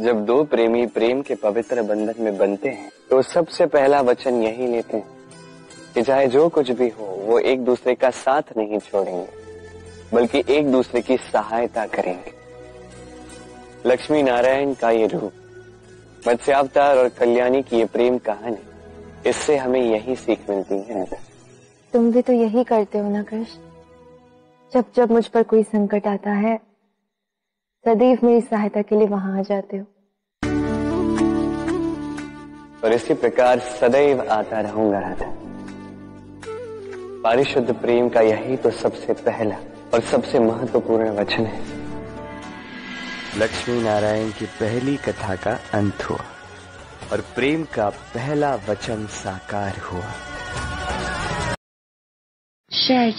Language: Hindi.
जब दो प्रेमी प्रेम के पवित्र बंधन में बनते हैं तो सबसे पहला वचन यही लेते हैं कि चाहे जो कुछ भी हो, वो एक दूसरे का साथ नहीं छोड़ेंगे, बल्कि एक दूसरे की सहायता करेंगे। लक्ष्मी नारायण का ये रूप, मत्स्यावतार और कल्याणी की ये प्रेम कहानी, इससे हमें यही सीख मिलती है तुम भी तो यही करते हो ना, कृष्ण? जब जब मुझ पर कोई संकट आता है सदैव मेरी सहायता के लिए वहाँ आ जाते हो। और इसी प्रकार सदैव आता रहूँगा राधा। पारिशुद्ध प्रेम का यही तो सबसे पहला और सबसे महत्वपूर्ण वचन है। लक्ष्मी नारायण की पहली कथा का अंत हुआ और प्रेम का पहला वचन साकार हुआ। चैट